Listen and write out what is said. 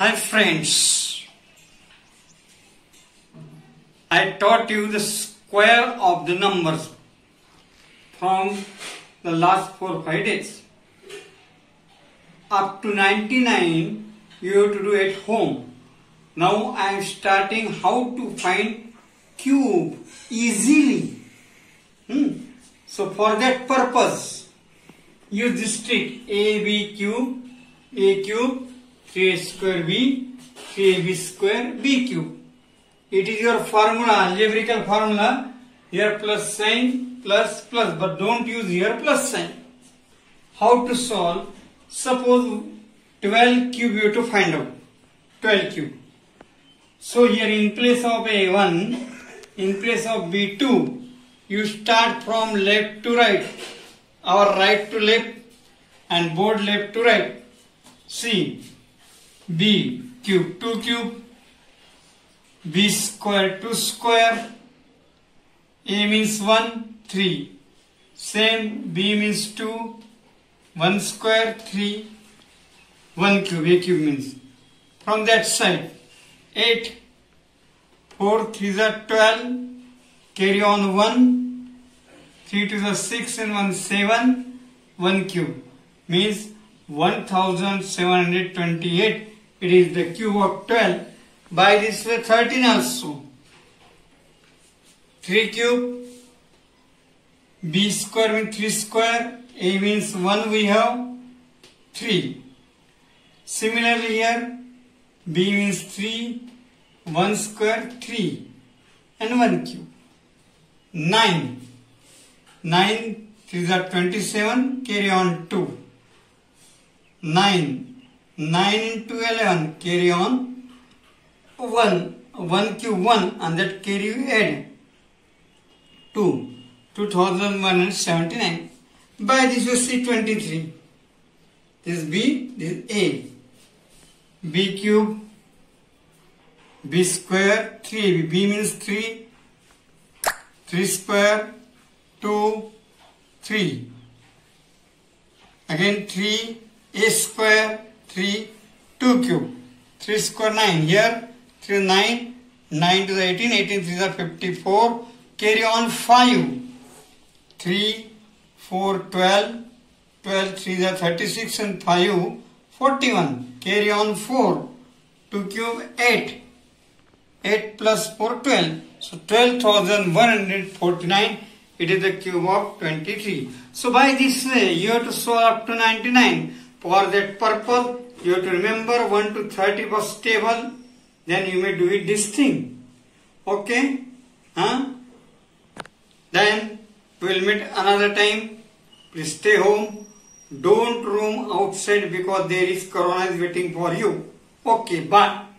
Hi friends, I taught you the square of the numbers from the last 4-5 days. Up to 99 you have to do at home. Now I am starting how to find cube easily. Hmm. So for that purpose, use this trick a b cube, a cube 3a square b, 3ab square b cube. It is your formula, algebraical formula. Here plus sign, plus plus, but don't use here plus sign. How to solve? Suppose 12 cube you have to find out. 12 cube. So here in place of A1, in place of B2, you start from left to right, or right to left, and board left to right. See, b cube 2 cube b square 2 square a means 1 3 same b means 2 1 square 3 1 cube a cube means. From that side 8 4 3 is 12 carry on 1 3 to the 6 and 1 7 1 cube. Means 1728 it is the cube of 12. By this way 13 also. 3 cube. B square means 3 square. A means 1 we have. 3. Similarly here. B means 3. 1 square 3. And 1 cube. 9. 9 3 are 27. Carry on 2. 9 9 into 11 carry on. 1 1 cube 1 and that carry you add. 2 2179 by this you see 23 this is b this is a. B cube b square 3ab b means 3 3 square 2 3 again 3 a square 3, 2 cube. 3 square 9. Here 3 9, 9 to the 18, 18 3 are 54. Carry on 5. 3, 4, 12, 12 3 are 36 and 5, 41. Carry on 4. 2 cube 8. 8 plus 4, 12. So 12,149. It is the cube of 23. So by this way, you have to solve up to 99. For that purpose, you have to remember 1 to 30 was stable. Then you may do it this thing. Okay? Huh? Then we will meet another time. Please stay home. Don't roam outside because there is corona is waiting for you. Okay, bye.